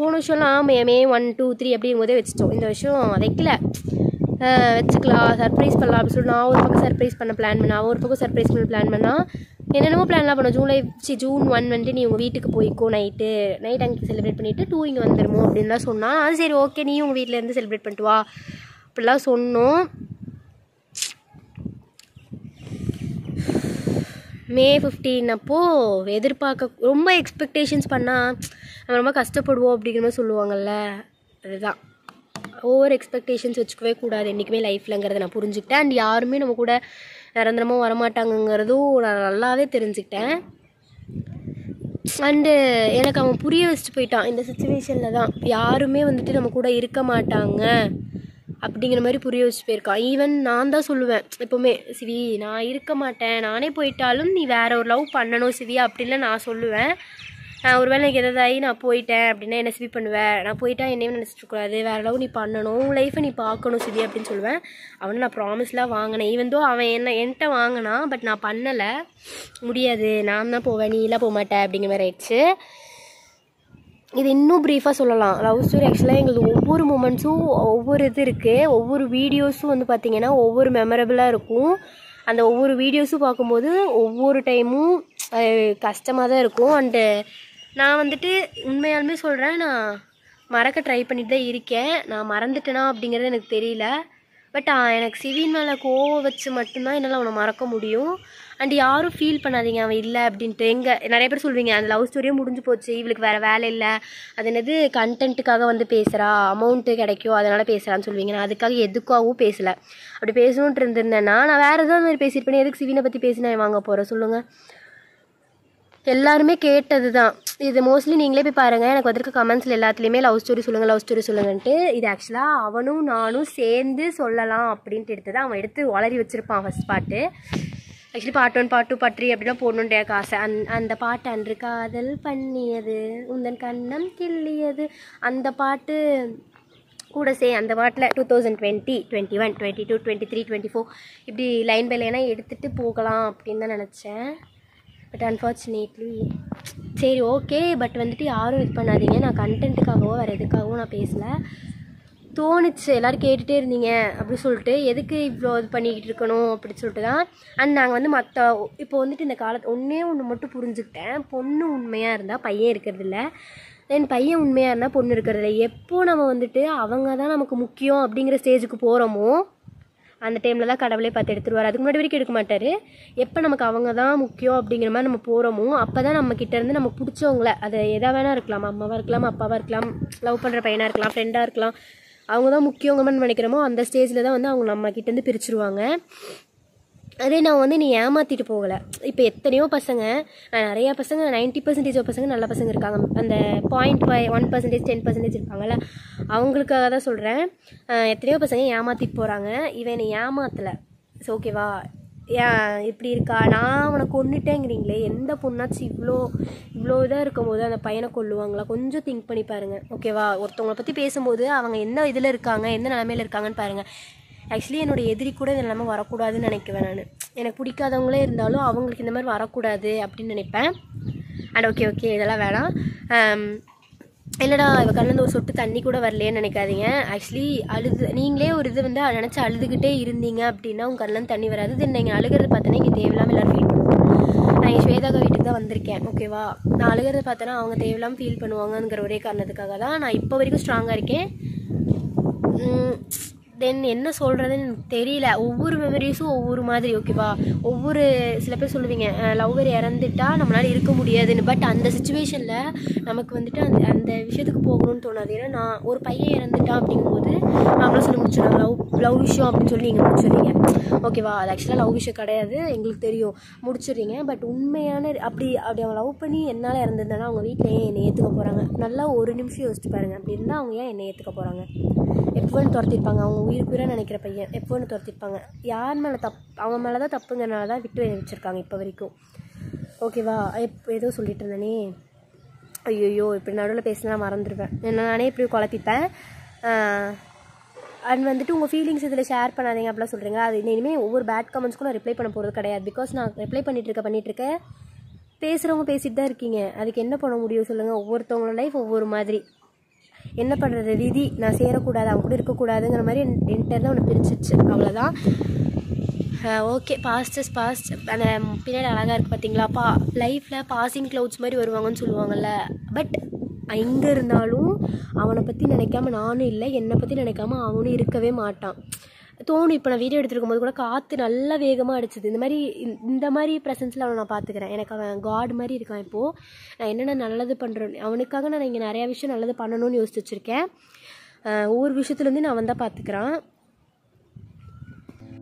போன வருஷம்லாம் May May one two three அப்படிங்கும் போதே வச்சுட்டோம். இந்த வருஷம் வைக்கல. வச்சுக்கலாம் சர்ப்ரைஸ் பண்ணலாம் அப்படின்னு சொல்லி நான் ஒரு பக்கம் சர்ப்ரைஸ் பண்ண பிளான் பண்ணா ஒரு பக்கம் சர்ப்ரைஸ் பண்ண பிளான் பண்ணால் என்னென்னமோ பிளான்லாம் பண்ணோம். ஜூலை சி ஜூன் ஒன் வந்துட்டு நீ உங்கள் வீட்டுக்கு போய்க்கோ நைட்டு நைட் அங்கே செலிப்ரேட் பண்ணிவிட்டு டூ இங்கே வந்துடுமோ அப்படின்லாம் சொன்னால் அது சரி ஓகே நீ உங்கள் வீட்டிலேருந்து செலிப்ரேட் பண்ணிட்டு வா. அப்படிலாம் சொன்னோம். மே ஃபிஃப்டீன் அப்போது எதிர்பார்க்க ரொம்ப எக்ஸ்பெக்டேஷன்ஸ் பண்ணால் நம்ம ரொம்ப கஷ்டப்படுவோம் அப்படிங்கிற மாதிரி சொல்லுவாங்கள்ல அதுதான். ஓவர் எக்ஸ்பெக்டேஷன்ஸ் வச்சுக்கவே கூடாது என்றைக்குமே லைஃப்லங்கிறத நான் புரிஞ்சுக்கிட்டேன். அண்ட் யாருமே நம்ம கூட நிரந்தரமாக வரமாட்டாங்கங்கிறதும் நான் நல்லாவே தெரிஞ்சுக்கிட்டேன். அண்டு எனக்கு அவன் புரிய வச்சுட்டு போயிட்டான். இந்த சுச்சுவேஷனில் தான். யாருமே வந்துட்டு நம்ம கூட இருக்க மாட்டாங்க அப்படிங்கிற மாதிரி புரிய வச்சுட்டு போயிருக்கான். ஈவன் நான் தான் சொல்லுவேன் எப்போவுமே சிவி நான் இருக்க மாட்டேன். நானே போயிட்டாலும் நீ வேற ஒரு லவ் பண்ணணும் சிவி அப்படின்லாம் நான் சொல்லுவேன். ஒருவேளை எனக்கு எதாவது நான் போயிட்டேன் அப்படின்னா என்ன சிபி பண்ணுவேன் நான் போயிட்டா என்னையும் நினச்சிட்டு கூடாது வேற லவ் நீ பண்ணணும். உன் லைஃப்பை நீ பார்க்கணும் சிபி அப்படின்னு சொல்லுவேன். அவனை நான் ப்ராமிஸ்லாம் வாங்கினேன். ஈவன் தோ அவன் என்ன என்கிட்ட வாங்கினான் பட் நான் பண்ணலை. முடியாது. நான் தான் போவேன். நீ எல்லாம் போக மாட்டேன் அப்படிங்கிற மாதிரி ஆயிடுச்சு. இது இன்னும் ப்ரீஃபாக சொல்லலாம். லவ் ஸ்டோரி ஆக்சுவலாக எங்களுக்கு ஒவ்வொரு மூமெண்ட்ஸும் ஒவ்வொரு இது இருக்குது ஒவ்வொரு வீடியோஸும் வந்து பார்த்திங்கன்னா ஒவ்வொரு மெமரபிளாக இருக்கும். அந்த ஒவ்வொரு வீடியோஸும் பார்க்கும்போது ஒவ்வொரு டைமும் கஷ்டமாக தான் இருக்கும். அண்டு நான் வந்துட்டு உண்மையாலுமே சொல்கிறேன் நான் மறக்க ட்ரை பண்ணிட்டு தான் இருக்கேன். நான் மறந்துட்டேனா அப்படிங்கிறது எனக்கு தெரியல. பட் எனக்கு சிவின் மேலே கோவம் வச்சு மட்டும்தான் என்னால் அவனை மறக்க முடியும். அண்ட் யாரும் ஃபீல் பண்ணாதீங்க அவன் இல்லை அப்படின்ட்டு. எங்கே நிறைய பேர் சொல்வீங்க அந்த லவ் ஸ்டோரியே முடிஞ்சு போச்சு இவளுக்கு வேறு வேலை இல்லை. அது என்னது கண்டென்ட்டுக்காக வந்து பேசுகிறா அமௌண்ட்டு கிடைக்கும் அதனால் பேசுகிறான்னு சொல்லுவீங்க. நான் அதுக்காக எதுக்காகவும் பேசலை. அப்படி பேசணுன்ட்டு இருந்திருந்தேன்னா நான் வேறு ஏதாவது மாதிரி பேசியிருப்பேன். எதுக்கு சிவினை பற்றி பேசி நான் வாங்க போகிறேன் சொல்லுங்கள் எல்லாருமே கேட்டது தான் இது மோஸ்ட்லி நீங்களே போய் பாருங்கள் எனக்கு வந்திருக்க கமெண்ட்ஸில் எல்லாத்துலேயுமே லவ் ஸ்டோரி சொல்லுங்கள் லவ் ஸ்டோரி சொல்லுங்கன்ட்டு. இது ஆக்சுவலாக அவனும் நானும் சேர்ந்து சொல்லலாம் அப்படின்ட்டு எடுத்தது அவன் எடுத்து வளரி வச்சுருப்பான் ஃபஸ்ட் பாட்டு ஆக்சுவலி பாட்டு ஒன் பாட்டு பற்றி அப்படிலாம் அப்படின்னா ஆசை அந் அந்த பாட்டு அன்று காதல் பண்ணியது உந்தன் கண்ணம் கிள்ளியது. அந்த பாட்டு கூட சே அந்த பாட்டில் two thousand twenty twenty one twenty two twenty three twenty four இப்படி லைன் பை லைனாக எடுத்துகிட்டு போகலாம் அப்படின்னு தான் நினச்சேன். பட் அன்ஃபார்ச்சுனேட்லி சரி ஓகே பட் வந்துட்டு யாரும் இது பண்ணாதீங்க. நான் கண்டென்ட்டுக்காகவோ வேறு எதுக்காகவோ நான் பேசலை. தோணுச்சு எல்லோரும் கேட்டுகிட்டே இருந்தீங்க அப்படி சொல்லிட்டு எதுக்கு இவ்வளோ இது பண்ணிக்கிட்டு இருக்கணும் அப்படின்னு சொல்லிட்டு தான். அண்ட் நாங்கள் வந்து மற்ற இப்போ வந்துட்டு இந்த காலத்து ஒன்றே ஒன்று மட்டும் புரிஞ்சுக்கிட்டேன். பொண்ணு உண்மையாக இருந்தால் பையன் இருக்கிறதில்ல தென் பையன் உண்மையாக இருந்தால் பொண்ணு இருக்கிறதில்ல எப்போ நம்ம வந்துட்டு அவங்க தான் நமக்கு முக்கியம் அப்படிங்கிற ஸ்டேஜுக்கு போகிறோமோ அந்த டைமில் தான் கடவுளே பார்த்து எடுத்துருவார். அதுக்கு முன்னாடி வரைக்கும் எடுக்க மாட்டார். எப்போ நமக்கு அவங்க தான் முக்கியம் அப்படிங்கிற மாதிரி நம்ம போகிறோமோ அப்போ தான் நம்ம கிட்டேருந்து நம்ம நமக்கு பிடிச்சவங்கள அது எதாக வேணா இருக்கலாம். அம்மாவாக இருக்கலாம் அப்பாவாக இருக்கலாம் லவ் பண்ணுற பையனாக இருக்கலாம் ஃப்ரெண்டாக இருக்கலாம். அவங்க தான் முக்கியவங்க மாதிரி நினைக்கிறோமோ அந்த ஸ்டேஜில் தான் வந்து அவங்க நம்ம கிட்டேருந்து பிரிச்சுருவாங்க. அதே நான் வந்து நீ ஏமாற்றிட்டு போகலை. இப்போ எத்தனையோ பசங்க நான் நிறையா பசங்க நைன்ட்டி பர்சன்டேஜ் பசங்க நல்ல பசங்க இருக்காங்க. அந்த point by one percentage ten percentage இருக்காங்கல்ல அவங்களுக்காக தான் சொல்கிறேன் எத்தனையோ பசங்க ஏமாற்றிட்டு போகிறாங்க இவன் என்னை ஏமாற்றலை ஸோ ஓகேவா ஏன் இப்படி இருக்கா? நான் அவனை கொண்டுட்டேங்கிறீங்களே எந்த பொண்ணாச்சும் இவ்வளோ இவ்வளோ இதாக இருக்கும்போது அந்த பையனை கொல்லுவாங்களா? கொஞ்சம் திங்க் பண்ணி பாருங்கள் ஓகேவா ஒருத்தவங்களை பற்றி பேசும்போது அவங்க என்ன இதில் இருக்காங்க எந்த நிலமையில இருக்காங்கன்னு பாருங்கள் ஆக்சுவலி என்னோட எதிரி கூட இது நிலமை வரக்கூடாதுன்னு நினைக்குவேன் நான். எனக்கு பிடிக்காதவங்களே இருந்தாலும் அவங்களுக்கு இந்த மாதிரி வரக்கூடாது அப்படின்னு நினைப்பேன். அண்ட் ஓகே ஓகே இதெல்லாம் வேணாம். Um, இல்லைடா இவ கண்ணில் ஒரு சொட்டு தண்ணி கூட வரலையேன்னு நினைக்காதீங்க. ஆக்சுவலி அழுது நீங்களே ஒரு இது வந்து நினச்சி அழுதுகிட்டே இருந்தீங்க அப்படின்னா உங்கள் கண்ணில் தண்ணி வராது. தென் நீங்கள் அழுகிறது பார்த்தோன்னா இங்கே தேவையில்லாமல் எல்லாரும் ஃபீல் பண்ணுவோம் நான் என் ஸ்வேதாக்கா வீட்டுக்கு தான் வந்திருக்கேன் ஓகேவா நான் அழுகிறது பார்த்தோன்னா அவங்க தேவையில்லாமல் ஃபீல் பண்ணுவாங்கங்கிற ஒரே காரணத்துக்காக தான் நான் இப்போ வரைக்கும் ஸ்ட்ராங்காக இருக்கேன். தென் என்ன சொல்கிறதுன்னு எனக்கு தெரியல. ஒவ்வொரு மெமரிஸும் ஒவ்வொரு மாதிரி ஓகேவா ஒவ்வொரு சில பேர் சொல்லுவீங்க லவ்வர் இறந்துட்டா நம்மளால இருக்க முடியாதுன்னு. பட் அந்த சுச்சுவேஷனில் நமக்கு வந்துட்டு அந்த அந்த விஷயத்துக்கு போகணும்னு தோணாது. ஏன்னா நான் ஒரு பையன் இறந்துட்டான் அப்படிங்கும்போது நம்மளும் சொல்லி முடிச்சிடலாம் லவ் லவ் விஷயம் அப்படின்னு சொல்லி நீங்கள் முடிச்சிடுறீங்க. ஓகேவா அது ஆக்சுவலாக லவ் விஷயம் கிடையாது. எங்களுக்கு தெரியும். முடிச்சிடுறீங்க. பட் உண்மையான அப்படி அப்படி அவங்க லவ் பண்ணி என்னால் இறந்துருந்தாலும் அவங்க வீட்டில் ஏன் என்னை ஏற்றுக்க போகிறாங்க நல்லா ஒரு நிமிஷம் யோசிச்சு பாருங்கள் அப்படி இருந்தால் அவங்க ஏன் என்னை ஏற்றுக்க போகிறாங்க எப்போன்னு துரத்திருப்பாங்க. அவங்க உயிர் உயிராக நினைக்கிற பையன். எப்போன்னு துரத்திருப்பாங்க யார் மேலே தப் அவன் மேலே தான் தப்புங்கிறனால தான் விட்டு வச்சுருக்காங்க இப்போ வரைக்கும். ஓகேவா எப் ஏதோ சொல்லிட்டு இருந்தேனே ஐயோ இப்படி நடுவில் பேசினா மறந்துடுவேன் என்ன நானே இப்படி குழப்பிப்பேன். அண்ட் வந்துட்டு உங்கள் ஃபீலிங்ஸ் இதில் ஷேர் பண்ணாதீங்க அப்படிலாம் சொல்கிறீங்க அது இனிமேல் ஒவ்வொரு பேட் கமெண்ட்ஸ்க்கும் நான் ரிப்ளை பண்ண போகிறது கிடையாது. பிகாஸ் நான் ரிப்ளை பண்ணிட்டு இருக்க பண்ணிட்டு இருக்கேன் பேசுகிறவங்க பேசிட்டு தான் இருக்கீங்க. அதுக்கு என்ன பண்ண முடியும் சொல்லுங்கள் ஒவ்வொருத்தவங்களோட லைஃப் ஒவ்வொரு மாதிரி. என்ன பண்ணுறது ரீதி நான் சேரக்கூடாது அவன் கூட இருக்கக்கூடாதுங்கிற மாதிரி என் என்கிட்ட தான் அவனை பிரிச்சிச்சு. அவ்வளோதான் ஓகே பாஸ்டஸ் பாஸ்ட் அந்த பின்னாடி அழகாக இருக்குது பார்த்தீங்களா பா லைஃப்பில் பாசிங் க்ளவுட்ஸ் மாதிரி வருவாங்கன்னு சொல்லுவாங்கள்ல பட் எங்கே இருந்தாலும் அவனை பற்றி நினைக்காம நானும் இல்லை என்னை பற்றி நினைக்காம அவனும் இருக்கவே மாட்டான். தோணும். இப்போ நான் வீடியோ எடுத்துருக்கும் போது கூட காற்று நல்லா வேகமாக அடிச்சது. இந்த மாதிரி இந்த- மாதிரி ப்ரெசன்ஸில் அவனை நான் பார்த்துக்கிறேன் எனக்கு அவன் காட் மாதிரி இருக்கான் இப்போது நான் என்னென்ன நல்லது பண்ணுறேன் அவனுக்காக நான் இங்கே நிறையா விஷயம் நல்லது பண்ணணும்னு யோசிச்சு வச்சுருக்கேன். ஒவ்வொரு விஷயத்துலேருந்து நான் வந்தால் பார்த்துக்கிறான்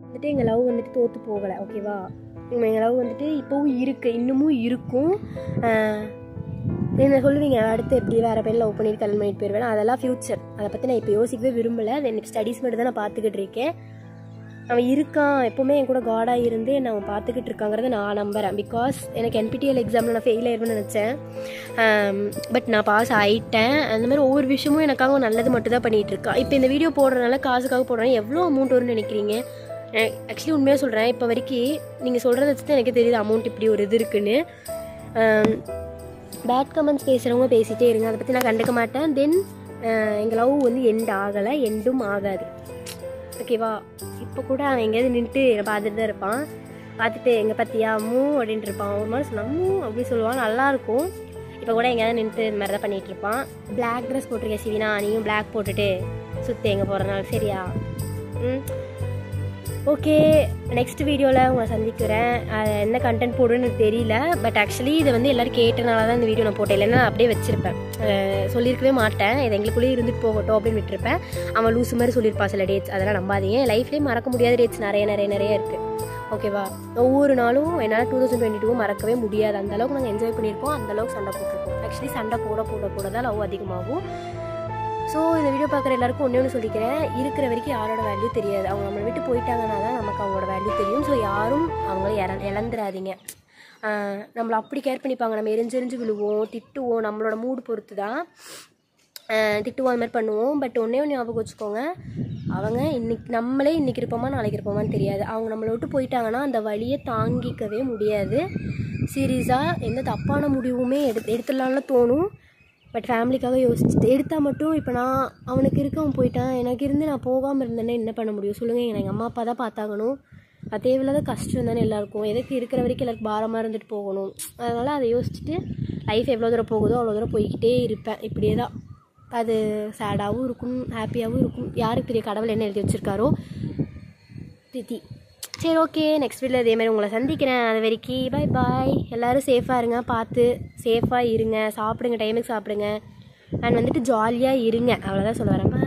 வந்துட்டு எங்கள் லவ் வந்துட்டு தோற்று போகலை ஓகேவா எங்கள் லவ் வந்துட்டு இப்போவும் இருக்குது இன்னமும் இருக்கும். என்ன சொல்லுவீங்க அடுத்து எப்படி வேறு பேரில் லவ் பண்ணிட்டு கல்யாணம் பண்ணிட்டு போயிடுவேன் அதெல்லாம் ஃப்யூச்சர் அதை பற்றி நான் இப்போ யோசிக்கவே விரும்பலை. அது எனக்கு ஸ்டடீஸ் மட்டும் தான் நான் பார்த்துக்கிட்டு இருக்கேன். அவன் இருக்கான். எப்போவுமே என் கூட காடாக இருந்து என்னை அவன் பார்த்துக்கிட்டு இருக்காங்கிறத நான் நம்புகிறேன் பிகாஸ் எனக்கு என்பிடிஎல் எக்ஸாமில் நான் ஃபெயில் ஆயிருவேன்னு நினச்சேன். பட் நான் பாஸ் ஆயிட்டேன். அந்த மாதிரி ஒவ்வொரு விஷயமும் எனக்காக அவன் நல்லது மட்டும் தான் பண்ணிகிட்டு இருக்கான் இப்போ இந்த வீடியோ போடுறதுனால காசுக்காக போடுறேன். எவ்வளோ அமௌண்ட் வரும்னு நினைக்கிறீங்க? ஆக்சுவலி உண்மையாக சொல்கிறேன் இப்போ வரைக்கும் நீங்கள் சொல்கிறத வச்சு தான் எனக்கு தெரியுது அமௌண்ட் இப்படி ஒரு இது இருக்குன்னு. பேட் கமெண்ட்ஸ் பேசுகிறவங்க பேசிகிட்டே இருங்க. அதை பற்றி நான் கண்டுக்க மாட்டேன். தென் எங்கள் லவ் வந்து எண்ட் ஆகலை. எண்டும் ஆகாது. ஓகேவா இப்போ கூட அவன் எங்கேயாவது நின்றுட்டு என்னை பார்த்துட்டு தான் இருப்பான். பார்த்துட்டு எங்கள் பத்தியா? மூ அப்படின்ட்டு இருப்பான். ஒரு மாதிரி சொன்ன அம்மு அப்படி சொல்லுவான். நல்லாயிருக்கும் இப்போ கூட எங்கேயாவது நின்றுட்டு இந்த மாதிரி தான் பண்ணிகிட்டு இருப்பான். பிளாக் ட்ரெஸ் போட்டிருக்கேன் சிவினா. நீயும் பிளாக் போட்டுட்டு சுற்றி எங்கே போகிறனால சரியா? ம்? ஓகே நெக்ஸ்ட் வீடியோவில் உங்களை சந்திக்கிறேன். அது என்ன கண்டென்ட் போடுன்னு தெரியல பட் ஆக்சுவலி இதை வந்து எல்லோரும் கேட்டனால தான் இந்த வீடியோ நான் போட்டேன். இல்லைன்னா நான் அப்படியே வச்சிருப்பேன். சொல்லியிருக்கவே மாட்டேன். இது எங்களுக்குள்ளேயே இருந்துட்டு போகட்டும் அப்படின்னு விட்டுருப்பேன். அவன் லூசு மாதிரி சொல்லியிருப்பான் சில டேட்ஸ் அதெல்லாம் நம்பாதீங்க. என் லைஃப்லேயே மறக்க முடியாத டேட்ஸ் நிறைய நிறைய நிறைய இருக்குது ஓகேவா ஒவ்வொரு நாளும் என்னால் டூ தௌசண்ட் டுவெண்ட்டி டூ மறக்கவே முடியாது. அந்த அளவுக்கு நாங்கள் என்ஜாய் பண்ணியிருக்கோம் அந்தளவுக்கு சண்டை போட்டிருக்கோம் ஆக்சுவலி சண்டை போட போட போட தான் லவ் அதிகமாகும். ஸோ இந்த வீடியோ பார்க்குற எல்லாருக்கும் ஒன்றே ஒன்று சொல்லிக்கிறேன். இருக்கிற வரைக்கும் யாரோட வேல்யூ தெரியாது. அவங்க நம்மளை விட்டு போயிட்டாங்கன்னா தான் நமக்கு அவங்களோட வேல்யூ தெரியும். ஸோ யாரும் அவங்கள இற இழந்துடாதீங்க நம்மளை அப்படி கேர் பண்ணிப்பாங்க. நம்ம எரிஞ்செரிஞ்சு விழுவோம் திட்டுவோம். நம்மளோட மூடு பொறுத்து தான் திட்டுவோம் அது மாதிரி பண்ணுவோம். பட் ஒன்றே ஒன்று ஞாபகம் வச்சுக்கோங்க. அவங்க இன்னைக்கு நம்மளே இன்றைக்கி இருப்போமா நாளைக்கு இருப்போமான்னு தெரியாது. அவங்க நம்மளை விட்டு போயிட்டாங்கன்னா அந்த வழியை தாங்கிக்கவே முடியாது. சீரியஸாக எந்த தப்பான முடிவுமே எடு எடுத்துடலாம்னு தோணும். பட் ஃபேமிலிக்காக யோசிச்சுட்டு எடுத்தால் மட்டும் இப்போ நான் அவனுக்கு இருக்க அவன் போயிட்டான். எனக்கு இருந்து நான் போகாமல் இருந்தேன்னா என்ன பண்ண முடியும்? சொல்லுங்கள் எங்கள் அம்மா அப்பா தான் பார்த்தாகணும். அது தேவையில்லாத கஷ்டம் தானே எல்லாருக்கும். எதுக்கு இருக்கிற வரைக்கும் எல்லாருக்கும் பாரமாக இருந்துட்டு போகணும்? அதனால் அதை யோசிச்சுட்டு லைஃப் எவ்வளோ தூரம் போகுதோ அவ்வளோ தூரம் போய்கிட்டே இருப்பேன். இப்படியே தான் அது சேடாகவும் இருக்கும் ஹாப்பியாகவும் இருக்கும். யாருக்கு பெரிய கடவுள் என்ன எழுதி வச்சுருக்காரோ? திதி. சரி ஓகே நெக்ஸ்ட் வீடில் இதே மாதிரி உங்களை சந்திக்கிறேன். அது வரைக்கும் பாய் பாய் எல்லோரும் சேஃபாக இருங்க பார்த்து சேஃபாக இருங்க. சாப்பிடுங்க டைமுக்கு சாப்பிடுங்க. அண்ட் வந்துட்டு ஜாலியாக இருங்க. அவ்வளோதான் சொல்ல வரேன்.